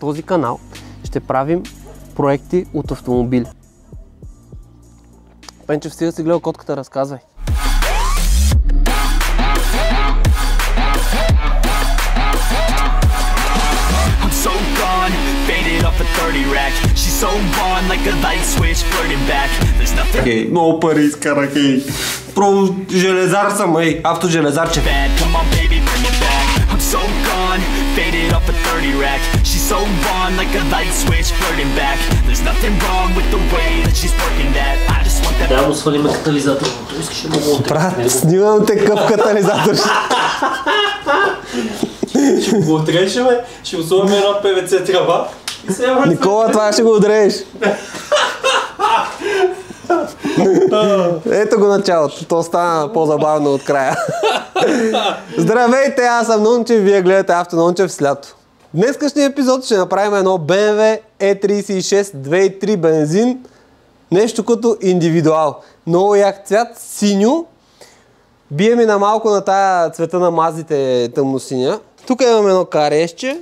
този канал ще правим проекти от автомобили. Пенчев, стига си гледал котката, разказвай. I'm so gone, faded off a 30 rack. She's so on like a light switch, flirting back. There's nothing Ей, много пари изкарах, ей. Про железар съм, ей, автожелезарче. bad. Come on, baby, bring it back. I'm so gone, faded off a 30 rack. She's so on like a light switch, flirting back. There's nothing wrong with the way that she's working that. I just want that. Трябва да му свалим катализаторното. Искаш да го Брат, снимам те къв катализатор. Ще го отрежеме, ще сложим едно ПВЦ трава Никола, това ще го отрежеш. Ето го началото. То стана по-забавно от края. Здравейте, аз съм Нунчев, вие гледате Автонунчев с лято. Днескашния епизод ще направим едно BMW E36 2.3 бензин. Нещо като индивидуал. Много як цвят, синьо. Бие ми на малко на тая цвета на мазите тъмносиня. Тук имаме едно карещче.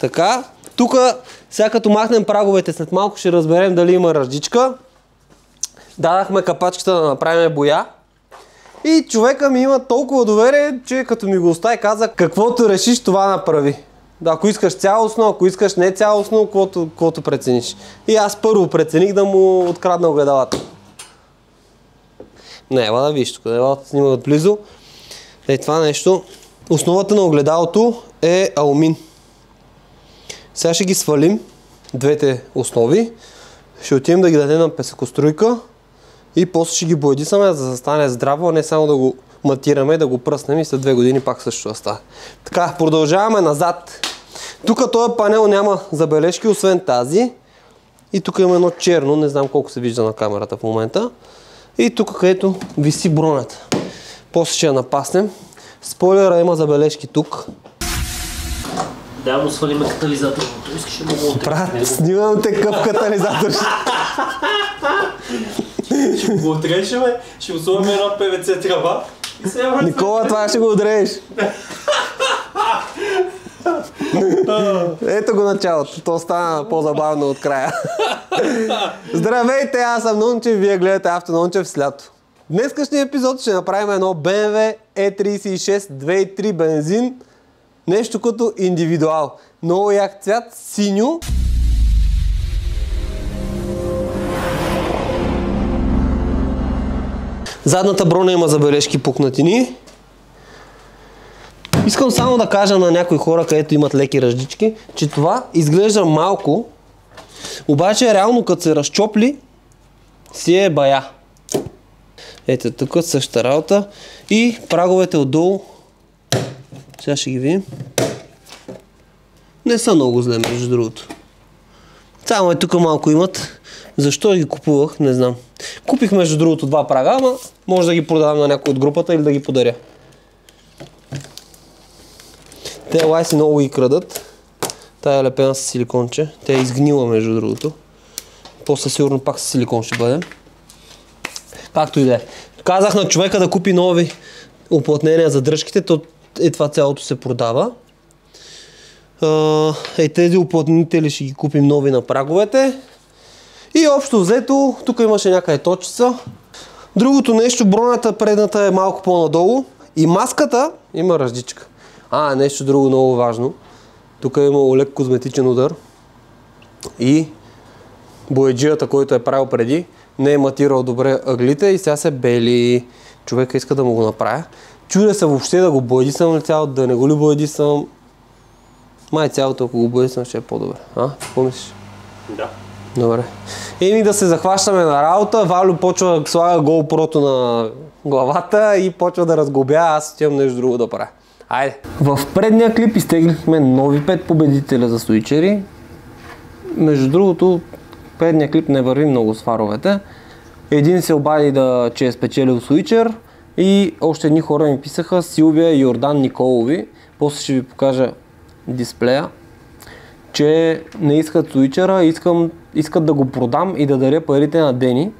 Така, тук сега като махнем праговете след малко ще разберем дали има ръждичка. Дадахме капачката да направим боя. И човека ми има толкова доверие, че като ми го остави каза каквото решиш това направи. Да, ако искаш цялостно, ако искаш не цялостно, каквото, каквото прецениш. И аз първо прецених да му открадна огледалата. Не, ела да виж, тук огледалата снима отблизо. Е, това нещо. Основата на огледалото е алумин. Сега ще ги свалим, двете основи. Ще отидем да ги дадем на песъкоструйка и после ще ги боядисаме, за да стане здраво, а не само да го матираме, да го пръснем и след две години пак също да стане. Така, продължаваме назад. Тук този панел няма забележки, освен тази. И тук има едно черно, не знам колко се вижда на камерата в момента. И тук, където виси бронята. После ще я напаснем. Спойлера има забележки тук. Да му свалим катализаторното. Искаш да го Брат, снимам те къв катализатор. ще го отрежеме, ще го сложим едно ПВЦ трава и сега Никола, това ще го отрежеш. Ето го началото. То стана по-забавно от края. Здравейте, аз съм Нунчев, вие гледате Автонунчев с лято. Днескашния епизод ще направим едно BMW E36 2.3 бензин. Нещо като индивидуал. Много як цвят, синьо. Задната броня има забележки пукнатини. Искам само да кажа на някои хора, където имат леки ръждички, че това изглежда малко, обаче реално като се разчопли, си е бая. Ето тук същата работа. И праговете отдолу, сега ще ги видим, не са много зле, между другото. Само е тук малко имат. Защо ги купувах, не знам. Купих между другото два прага, ама може да ги продавам на някой от групата или да ги подаря. Те лайси много ги крадат. Тая е лепена с силиконче. Тя е изгнила между другото. После сигурно пак с силикон ще бъде. Както и да е. Казах на човека да купи нови уплътнения за дръжките, то е това цялото се продава. Е, тези уплътнители ще ги купим нови на праговете. И общо взето, тук имаше някъде точица. Другото нещо, бронята предната е малко по-надолу. И маската има ръждичка. А, нещо друго много важно. Тук е имало лек козметичен удар. И бояджията, който е правил преди, не е матирал добре ъглите и сега се бели. Човека иска да му го направя. Чудя се въобще да го боядисам ли цялото, да не го ли боядисам. Май цялото, ако го боядисам, ще е по-добре. А? Какво мислиш? Да. Добре. Еми да се захващаме на работа. Валю почва да слага GoPro-то на главата и почва да разгубя. Аз отивам нещо друго да правя. Айде. В предния клип изтеглихме нови пет победителя за суичери. Между другото, предния клип не върви много с фаровете. Един се обади да, че е спечелил суичер и още едни хора ми писаха Силвия и Йордан Николови. После ще ви покажа дисплея че не искат суичера, искам, искат да го продам и да даря парите на Дени.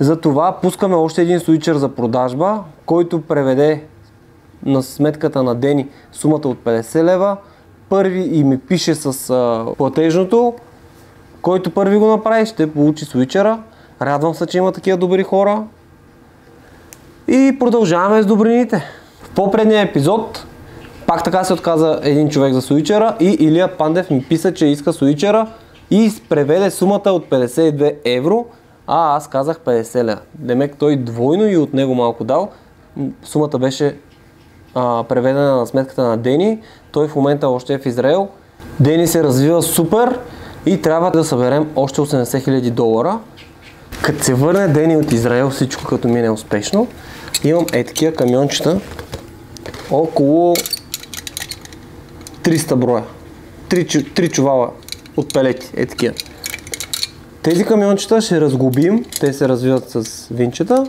Затова пускаме още един суичер за продажба, който преведе на сметката на Дени сумата от 50 лева. Първи и ми пише с а, платежното, който първи го направи, ще получи свичера. Радвам се, че има такива добри хора. И продължаваме с добрините. В по-предния епизод пак така се отказа един човек за суичера и Илия Пандев ми писа, че иска суичера и преведе сумата от 52 евро, а аз казах 50 лева. Демек той двойно и от него малко дал. Сумата беше а, преведена на сметката на Дени. Той в момента още е в Израел. Дени се развива супер и трябва да съберем още 80 000 долара. Като се върне Дени от Израел, всичко като мине успешно, имам е такива камиончета, около 300 броя. Три, чу- три чувала от пелети, е такива. Тези камиончета ще разглобим, те се развиват с винчета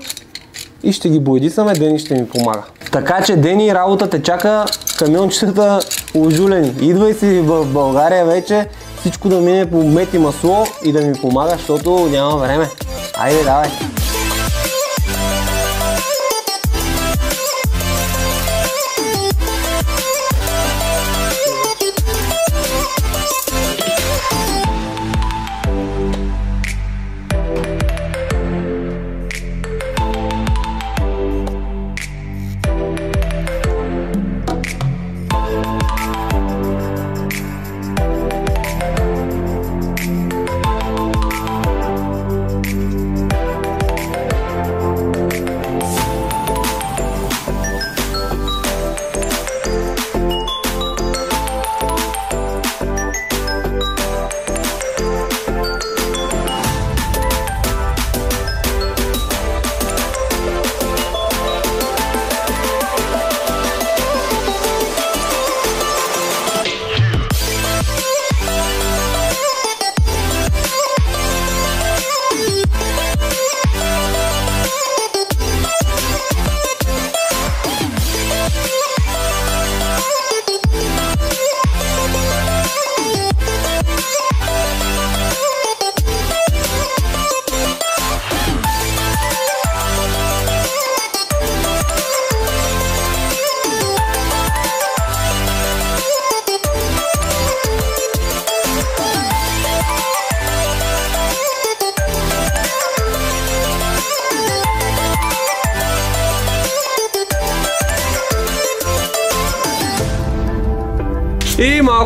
и ще ги боядисаме, Дени ще ми помага. Така че Дени работа те чака камиончетата ожулени. Идвай си в България вече, всичко да мине по мет и масло и да ми помага, защото няма време. Айде, давай!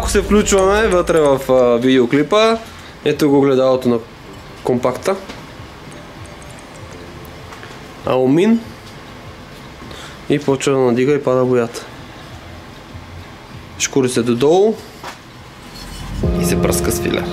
Малко се включваме вътре в а, видеоклипа. Ето го гледалото на компакта. Аумин. И почва да надига и пада боята. Шкури се додолу и се пръска с филер.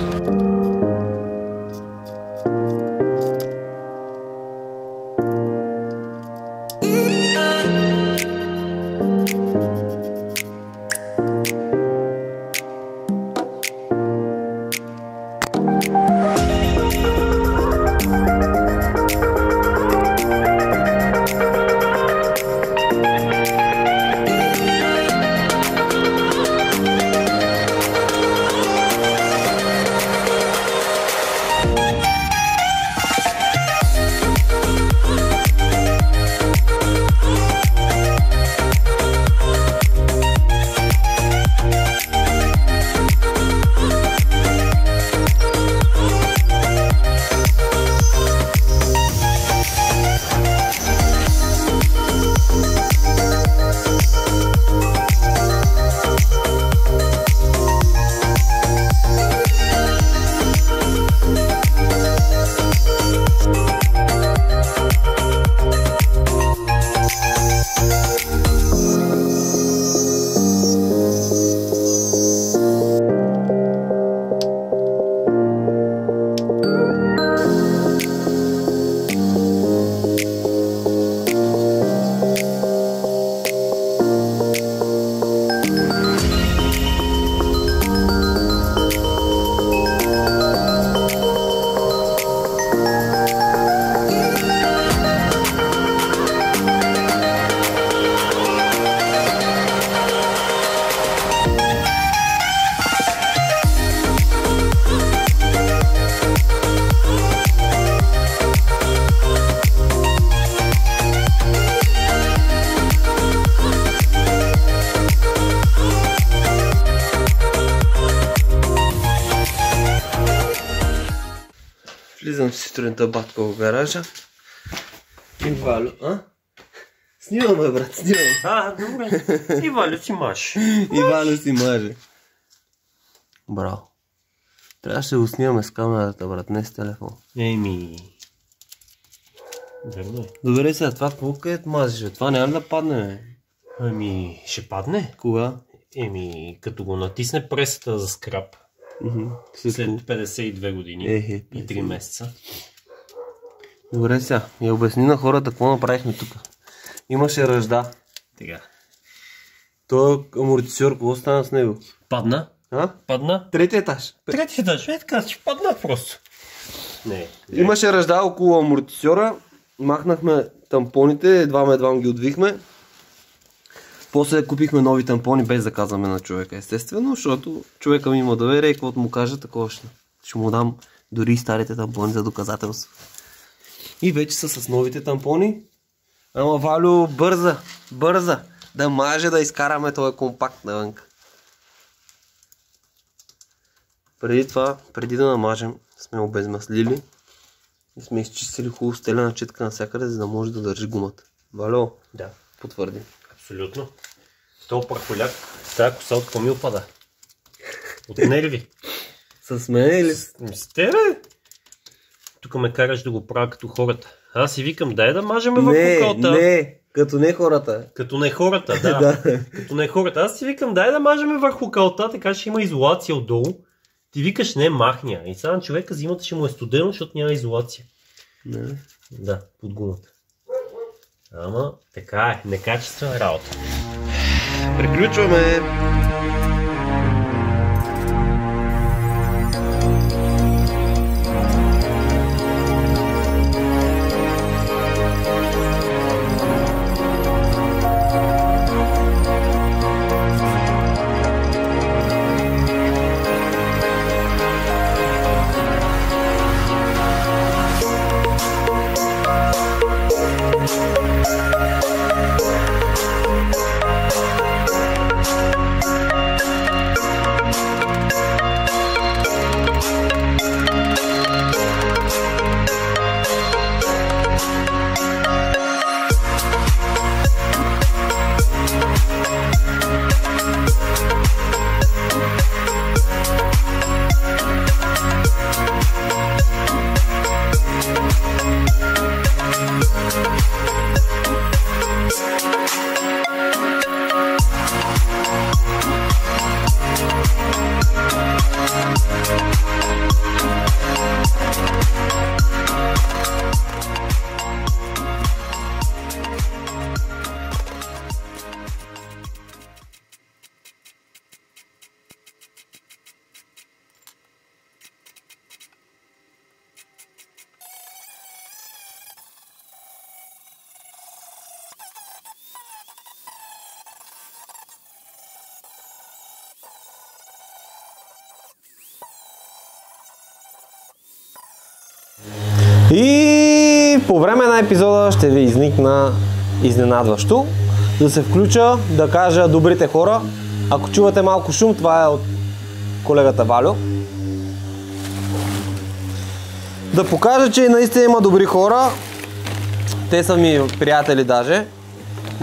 Сутринта батка в гаража. И Валю, а? Снимаме, брат, снимаме. А, добре. И Валю си маш. И Валю си маже. Браво. Трябваше да го снимаме с камерата, брат, не с телефон. Еми... Верно е. Добре сега, това какво където мазиш? Това няма да падне? Ами, ще падне. Кога? Еми, като го натисне пресата за скраб. След 52 години Ехе, и 3 месеца. Добре сега, я обясни на хората какво направихме тук. Имаше ръжда. Тега. Той амортисьор, какво стана с него? Падна. А? Падна. Трети етаж. Трети етаж. Е така, че падна просто. Не. Имаше ръжда около амортисьора. Махнахме тампоните, едва едва ги отвихме. После купихме нови тампони без да казваме на човека, естествено, защото човека ми има доверие и каквото му каже, такова ще. Ще му дам дори и старите тампони за доказателство. И вече са с новите тампони. Ама Валю, бърза, бърза, да маже да изкараме този компакт навънка. Преди това, преди да намажем, сме обезмаслили и сме изчистили хубаво стелена четка навсякъде, за да може да държи гумата. Валю, Да. потвърди. Абсолютно. То прахоляк, тая коса от какво ми опада? От нерви. С мен или с... С тебе? Тук ме караш да го правя като хората. Аз си викам, дай да мажеме върху Не, калта. не, като не хората. Като не хората, да. Да. Като не хората. Аз си викам, дай да мажеме върху калта, така ще има изолация отдолу. Ти викаш, не, махня. И сега на човека зимата ще му е студено, защото няма изолация. Не. Да, под гумата. Ама, така е, некачествена работа. Приключваме. И по време на епизода ще ви изникна изненадващо. Да се включа, да кажа добрите хора. Ако чувате малко шум, това е от колегата Валю. Да покажа, че наистина има добри хора. Те са ми приятели даже.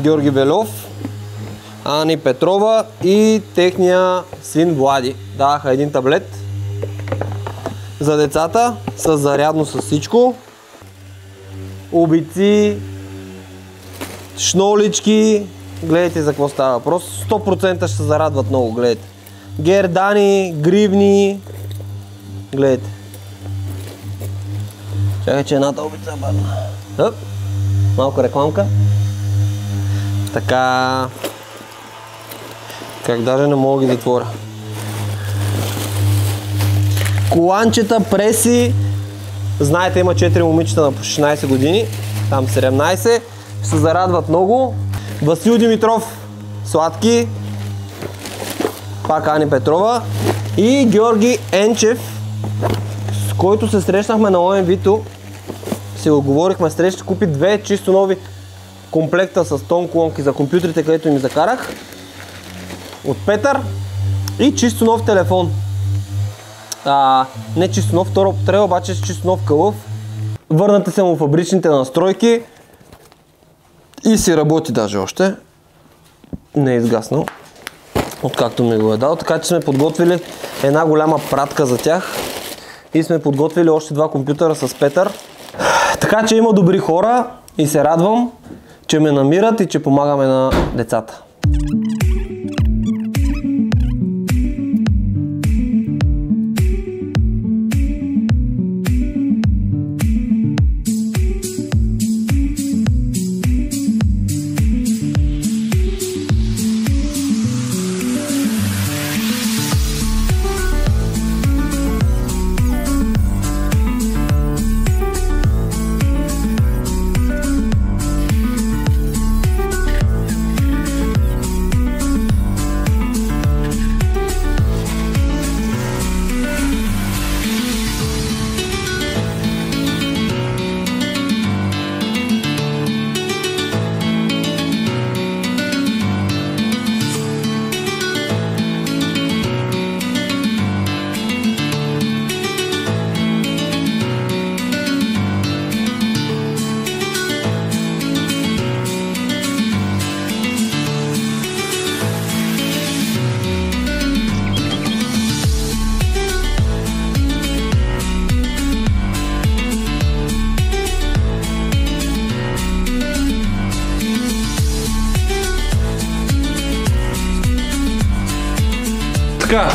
Георги Белов, Ани Петрова и техния син Влади. Даха един таблет за децата с зарядно с всичко. Обици, шнолички. Гледайте за какво става въпрос. 100% ще се зарадват много, гледайте. Гердани, гривни. Гледайте. Чакай, че едната обица. Оп. Малко рекламка. Така. Как даже не мога ги затворя. Коланчета, преси. Знаете, има 4 момичета на по 16 години. Там 17. Ще се зарадват много. Васил Димитров, сладки. Пак Ани Петрова. И Георги Енчев, с който се срещнахме на ОМВ-то. Си го говорихме, среща, купи две чисто нови комплекта с тон колонки за компютрите, където ми закарах. От Петър. И чисто нов телефон. А, не чисто нов, втора употреба, обаче с чисто нов кълъв. Върнате се му фабричните настройки и си работи даже още. Не е изгаснал, откакто ми го е дал. Така че сме подготвили една голяма пратка за тях и сме подготвили още два компютъра с Петър. Така че има добри хора и се радвам, че ме намират и че помагаме на децата.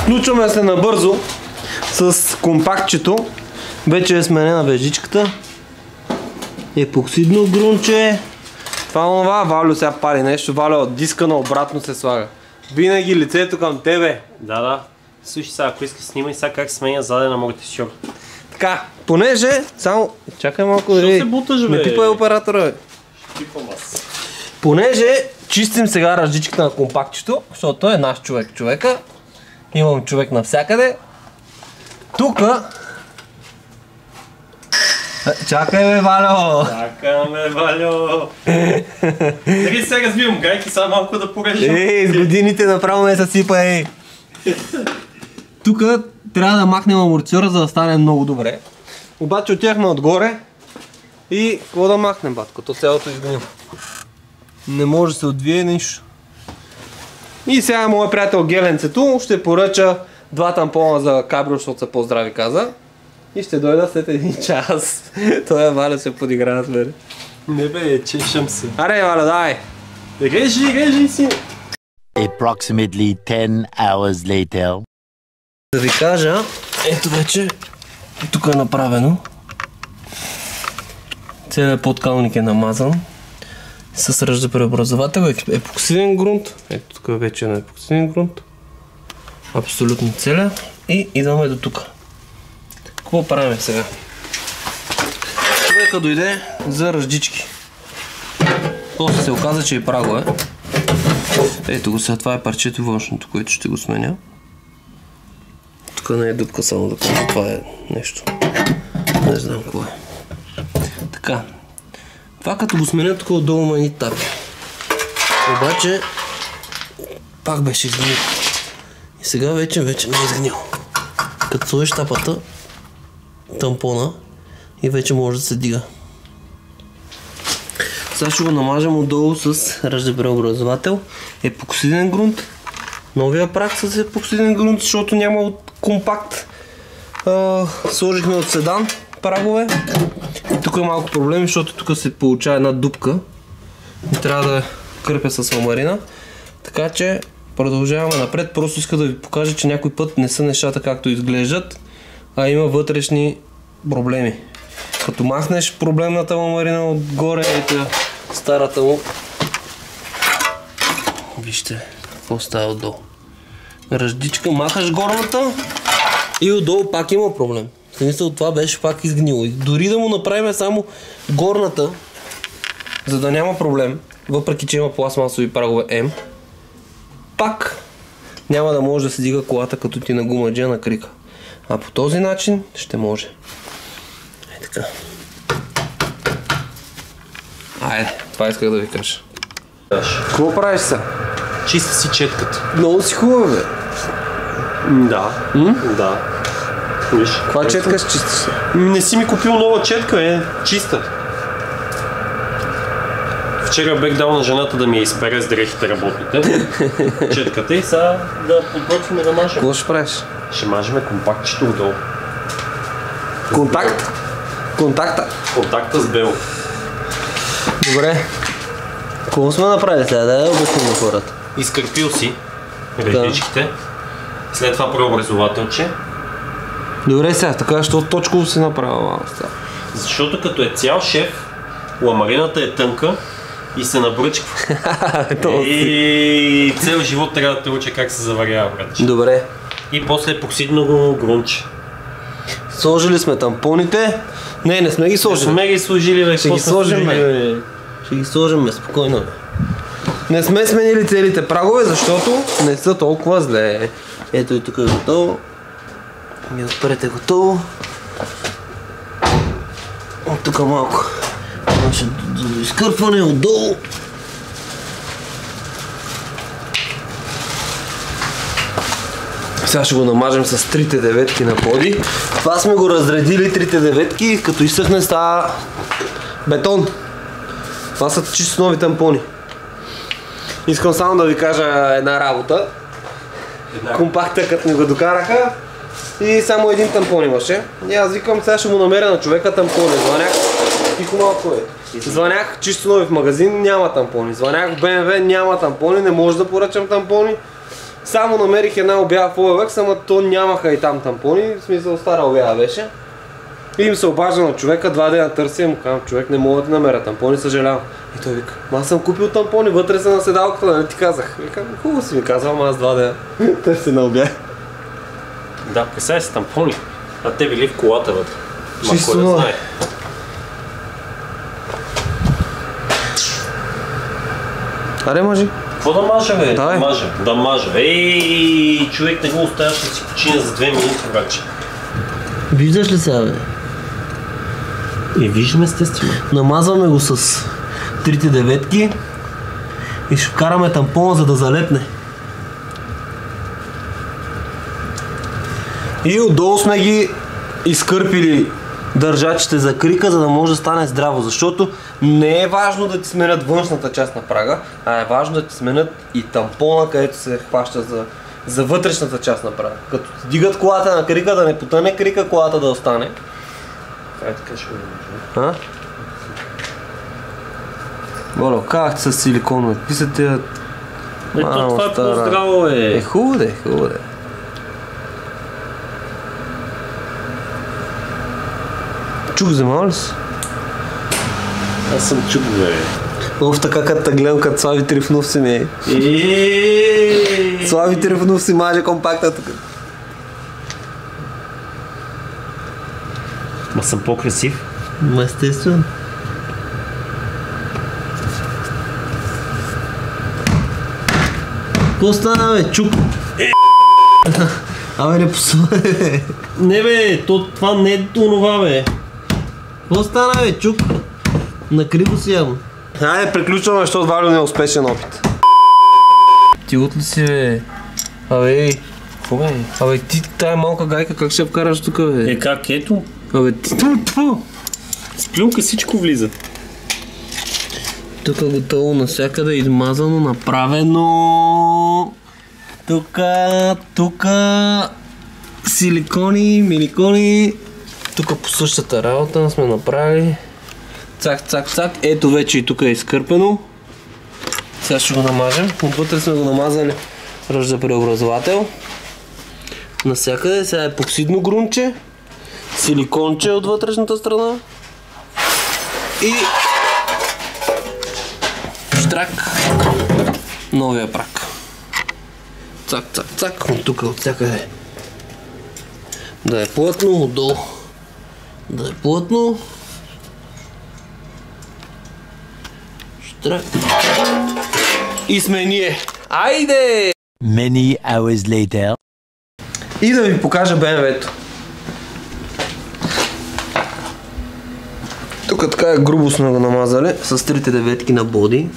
Включваме се набързо с компактчето. Вече е сменена вежичката. Епоксидно грунче. Това онова, Валю сега пали нещо. Валю от диска на обратно се слага. Винаги лицето към тебе. Да, да. Слушай сега, ако искаш снимай сега как сменя заден на моите шор. Така, понеже, само, чакай малко да се буташ, бе? Не пипай оператора, бе. Пипам аз. Понеже чистим сега ръждичката на компактчето, защото е наш човек човека. Имам човек навсякъде. Тука... Е, Чакай бе, Валю! Чакаме, Валю! Дали сега разбивам гайки, само малко да порежем. Ей, с годините направо ме съсипа, ей! Тук трябва да махнем амортисьора, за да стане много добре. Обаче отивахме отгоре и какво да махнем, батко? То цялото изгнило. Не може да се отвие нищо. И сега моят приятел Геленцето ще поръча два тампона за кабрио, защото са по-здрави каза. И ще дойда след един час. Той е Валя се подиграва с мене. Не бе, чешам се. Аре, Валя, дай! Режи, режи си! Approximately 10 hours later. Да ви кажа, ето вече, тук е направено. Целият подкалник е намазан с ръждопреобразовател, еп- епоксиден грунт. Ето тук вече е на епоксиден грунт. Абсолютно целя. И идваме до тук. Какво правим сега? Човека дойде за ръждички. После се оказа, че е праго е. Ето го сега, това е парчето външното, което ще го сменя. Тук не е дупка само да кажа, това е нещо. Не знам какво е. Така. Това като го сменя тук отдолу има едни тапи. Обаче пак беше изгнил. И сега вече, вече не е изгнил. Като сложиш тапата, тампона и вече може да се дига. Сега ще го намажем отдолу с ръждепреобразовател, епоксиден грунт, новия прах с епоксиден грунт, защото няма от компакт. А, сложихме от седан прагове. И тук е малко проблем, защото тук се получава една дупка. И трябва да кърпя с ламарина. Така че продължаваме напред. Просто иска да ви покажа, че някой път не са нещата както изглеждат, а има вътрешни проблеми. Като махнеш проблемната ламарина отгоре, ето старата му. Вижте какво става отдолу. Ръждичка, махаш горната и отдолу пак има проблем. Смисъл това беше пак изгнило. И дори да му направим само горната, за да няма проблем, въпреки че има пластмасови прагове М, пак няма да може да се дига колата като ти на гумаджия на крика. А по този начин ще може. Е така. Айде, това исках да ви кажа. Какво правиш сега? Чиста си четката. Много си хубава, бе. Да. Да. Виж. Каква четка ще чистиш? Ми Не си ми купил нова четка, е чиста. Вчера бех дал на жената да ми я изпере с дрехите работните. Четката и сега да подготвим да мажем. Какво ще правиш? Ще мажеме компактчето отдолу. Контакт? Контакта? Контакта с бел. Добре. Какво сме направили сега? Да я обясним на хората. Изкърпил си редичките. След това преобразователче. Добре сега, така, що точково си направил малко сега. Защото като е цял шеф, ламарината е тънка и се набръчква. И цел живот трябва да те уча как се заварява, братче. Добре. И после епоксидно го грунче. Сложили сме тампоните. Не, не сме ги сложили. Сме ги сложили, бе. Ще ги сложим, бе. Ще ги сложим, бе, спокойно. Бе. Не сме сменили целите прагове, защото не са толкова зле. Ето и тук е готово. Ми отпрете готово. От тук малко. Имаше до- изкърпване отдолу. Сега ще го намажем с трите деветки на поди. Това сме го разредили трите деветки, като изсъхне става бетон. Това са чисто нови тампони. Искам само да ви кажа една работа. Компакта, като ми го докараха и само един тампон имаше. И аз викам, сега ще му намеря на човека тампони. Звънях, тихо малко е. Звънях чисто нови в магазин, няма тампони. Звънях в BMW, няма тампони, не може да поръчам тампони. Само намерих една обява в OLX, ама то нямаха и там тампони, в смисъл стара обява беше. И им се обажда на човека, два дена търся и му казвам, човек не мога да намеря тампони, съжалявам. И той вика, «Ма аз съм купил тампони, вътре са на седалката, нали ти казах? Викам, хубаво си ми казал, ама аз два дена търся на обява. Да, касае се тампони. А те били в колата вътре. Ма Чисто кой да знае. Аре, мъжи. Какво да мажа, бе? Давай. Да мажа. Да мажа. Ей, човек не го оставяш да си почине за две минути, обаче. Виждаш ли сега, бе? И виждам естествено. Намазваме го с трите деветки и ще вкараме тампона, за да залепне. И отдолу сме ги изкърпили държачите за крика, за да може да стане здраво. Защото не е важно да ти сменят външната част на прага, а е важно да ти сменят и тампона, където се хваща за, за вътрешната част на прага. Като ти дигат колата на крика, да не потъне крика, колата да остане. Ай, така ще. А? Как с силиконове? Тия... Ето, това е по-здраво, Е, е. хубаво де, хубаво де. Чук вземал ли си? Аз съм чук, бе. Оф, така като те гледам, като Слави Трифнов си ми е. Еее. Слави Трифнов си маже компакта тук. Ма съм по-красив. Ма естествено. Какво стана, бе? Чук. Абе, не бе. Не бе, то, това не е онова бе. Какво стана, бе, чук? Накриво си явно. Айде, приключваме, защото Валю не е успешен опит. Ти от ли си, бе? Абе, ей. Какво бе? Абе, ти тая малка гайка как ще я вкараш тук, бе? Е как, ето. Абе, ти... Ту, ту. С плюнка всичко влиза. Тук готово навсякъде измазано, направено. Тука, тука, силикони, миликони. Тук по същата работа сме направили. Цак, цак, цак. Ето вече и тук е изкърпено. Сега ще го намажем. Отвътре сме го намазали ръжда преобразовател. Насякъде сега е епоксидно грунче, силиконче от вътрешната страна и штрак, новия прак. Цак, цак, цак, от тук, от всякъде. Да е плътно, отдолу. Да е плътно. И сме ние. Айде! Many hours later. И да ви покажа БМВ-то. Тук така е грубо сме го намазали с трите деветки на боди.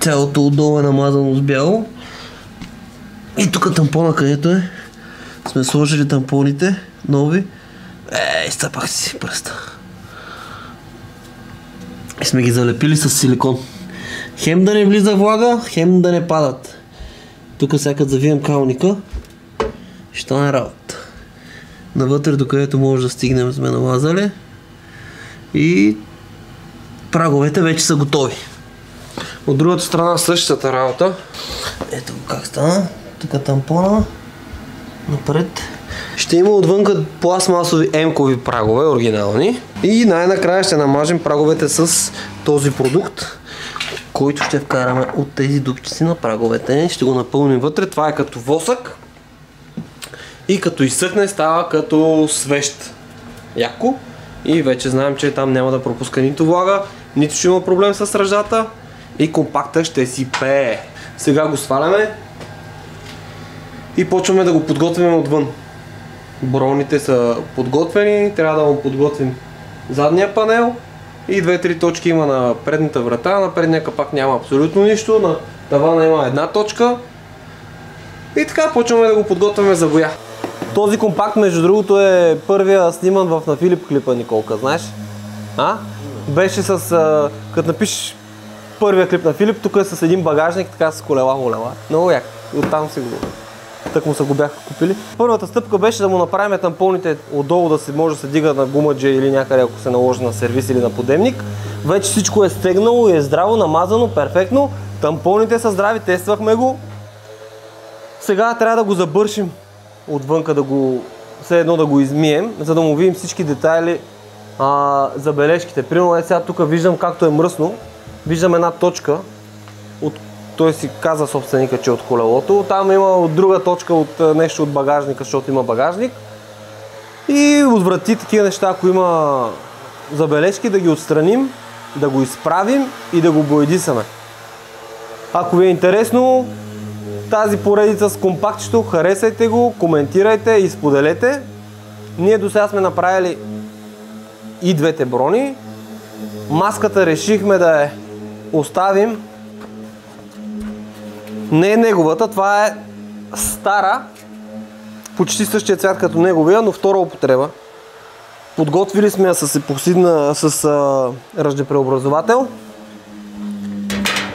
Цялото отдолу е намазано с бяло. И тук тампона където е, сме сложили тампоните нови. Е, изцапах си пръста. И сме ги залепили с силикон. Хем да не влиза влага, хем да не падат. Тук сега завием калника, ще стане работа. Навътре, докъдето може да стигнем, сме намазали. И праговете вече са готови. От другата страна същата работа. Ето как стана. Тук тампона. Напред. Ще има отвънка пластмасови емкови прагове, оригинални. И най-накрая ще намажем праговете с този продукт, който ще вкараме от тези дупчици на праговете. Ще го напълним вътре. Това е като восък. И като изсъхне става като свещ. Яко. И вече знаем, че там няма да пропуска нито влага, нито ще има проблем с ръждата. И компакта ще си пее. Сега го сваляме и почваме да го подготвим отвън. Броните са подготвени, трябва да му подготвим задния панел и две-три точки има на предната врата, на предния капак няма абсолютно нищо, на тавана има една точка и така почваме да го подготвяме за боя. Този компакт, между другото, е първия сниман в на Филип клипа, Николка, знаеш? А? Беше с... А, като напишеш първия клип на Филип, тук е с един багажник, така с колела, молела. Много як. Оттам си го... Так му са го бяха купили. Първата стъпка беше да му направим тампоните отдолу да се може да се дига на гумаджа или някъде, ако се наложи на сервис или на подемник. Вече всичко е стегнало и е здраво, намазано, перфектно. Тампоните са здрави, тествахме го. Сега трябва да го забършим отвънка, да го, все едно да го измием, за да му видим всички детайли, а, забележките. Примерно е сега тук виждам както е мръсно, виждам една точка, от, той си каза собственика, че е от колелото, там има от друга точка от нещо от багажника, защото има багажник. И отврати такива неща, ако има забележки, да ги отстраним, да го изправим и да го боядисаме. Ако ви е интересно, тази поредица с компактчето, харесайте го, коментирайте и споделете. Ние до сега сме направили и двете брони. Маската решихме да я оставим. Не е неговата, това е стара, почти същия цвят като неговия, но втора употреба. Подготвили сме я с епоксидна, с а, ръждепреобразовател.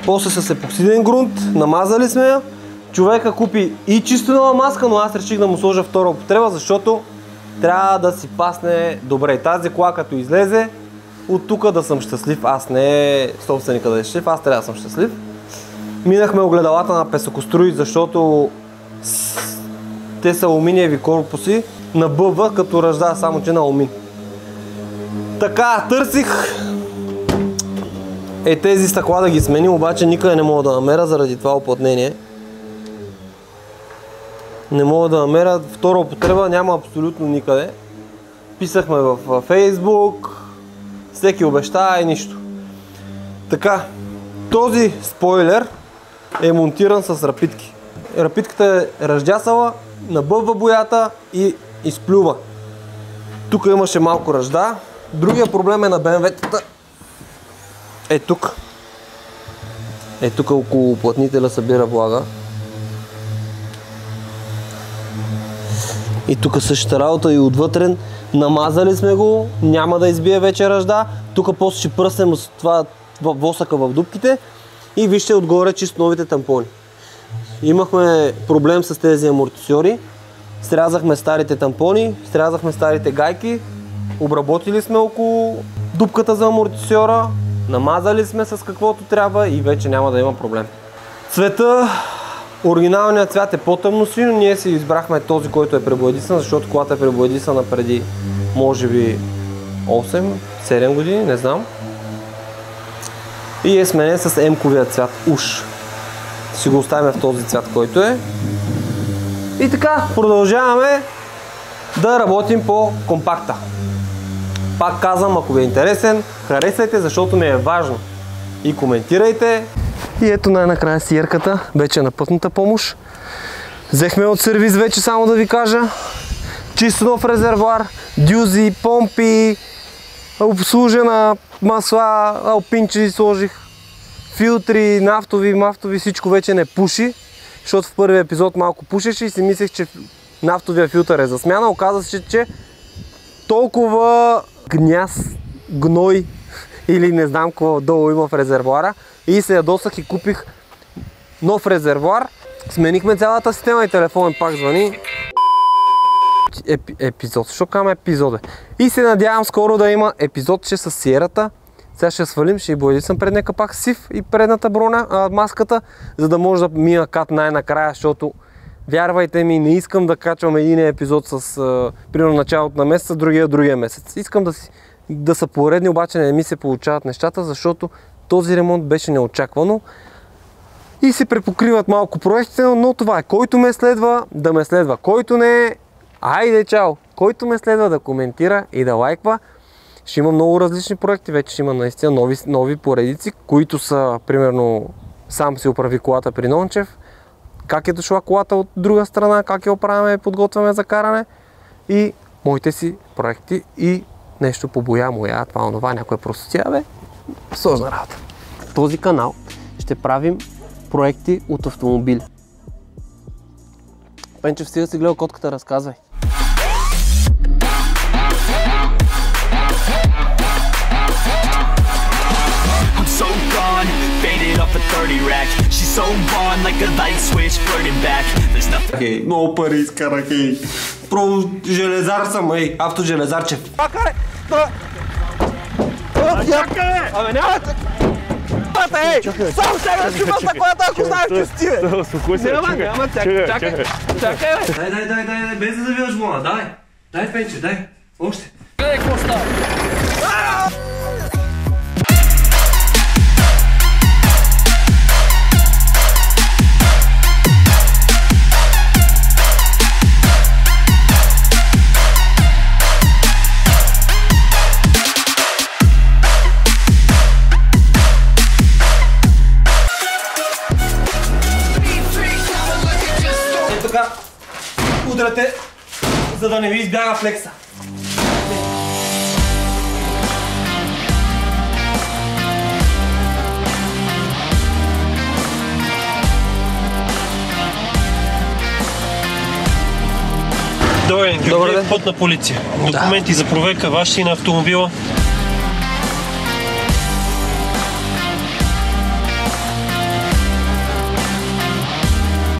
После с епоксиден грунт, намазали сме я. Човека купи и чисто нова маска, но аз реших да му сложа втора употреба, защото трябва да си пасне добре. Тази кола като излезе, от тук да съм щастлив. Аз не собственика да е щастлив, аз трябва да съм щастлив. Минахме огледалата на песокоструи, защото те са алуминиеви корпуси, набъва като ръжда, само че на алумин. Така, търсих е тези стъкла да ги сменим, обаче никъде не мога да намеря заради това оплътнение. Не мога да намеря втора употреба, няма абсолютно никъде. Писахме в Фейсбук, всеки обещава и нищо. Така, този спойлер е монтиран с рапитки. Рапитката е ръждясала, набъбва боята и изплюва. Тук имаше малко ръжда. Другия проблем е на BMW-тата. Е тук. Е тук около уплътнителя събира влага. И тук същата работа и отвътрен. Намазали сме го, няма да избие вече ръжда. Тук после ще пръснем с това восъка в дупките. И вижте отгоре чисто новите тампони. Имахме проблем с тези амортисьори. Срязахме старите тампони, срязахме старите гайки, обработили сме около дупката за амортисьора, намазали сме с каквото трябва и вече няма да има проблем. Цвета, оригиналният цвят е по-тъмно синьо, ние си избрахме този, който е пребоядисан, защото колата е пребоядисана преди може би 8-7 години, не знам. И е сменен с емковия цвят, уж. Си го оставим в този цвят, който е. И така, продължаваме да работим по компакта. Пак казвам, ако ви е интересен, харесайте, защото ми е важно. И коментирайте. И ето най-накрая сиерката, вече е на пътната помощ. Взехме от сервиз вече, само да ви кажа. Чисто нов резервуар, дюзи, помпи, обслужена масла, алпинчи сложих, филтри, нафтови, мафтови, всичко вече не пуши, защото в първия епизод малко пушеше и си мислех, че нафтовия филтър е за смяна. Оказва се, че толкова гняз, гной или не знам какво долу има в резервуара и се ядосах и купих нов резервуар. Сменихме цялата система и телефон пак звъни. Епи, епизод, защо казвам епизод? И се надявам скоро да има епизод, че с сиерата. Сега ще свалим, ще съм предния капак сив и предната броня, а, маската, за да може да мина кат най-накрая, защото Вярвайте ми, не искам да качвам един епизод с а, примерно началото на месеца, другия другия месец. Искам да, си, да са поредни, обаче не ми се получават нещата, защото този ремонт беше неочаквано и се препокриват малко проектите, но това е. Който ме следва, да ме следва. Който не е, айде чао! Който ме следва да коментира и да лайква, ще има много различни проекти, вече ще има наистина нови, нови поредици, които са, примерно, сам си оправи колата при Нончев, как е дошла колата от друга страна, как я оправяме и подготвяме за каране и моите си проекти и нещо по боя, моя, това, онова, някоя простотия, бе, сложна работа. В този канал ще правим проекти от автомобили. Пенчев, стига си гледал котката, разказвай. Faded off a 30 rack. She's so on like a light switch, flirting back. There's nothing. Ей, много пари изкарах, ей. Про железар съм, ей, автожелезарчев. Абе, няма Пата, ей! Само сега да шумаш на колата, ако знаеш, че си, бе! Успокой се, чакай. няма, чакай, чакай, чакай, бе! Дай, дай, дай, дай, дай, без да завиваш глава, дай. Дай, Пенче, дай. Още. Гледай какво става! За да не ви избяга флекса. Добре, Добър ден. път на полиция. Документи за проверка ваши на автомобила.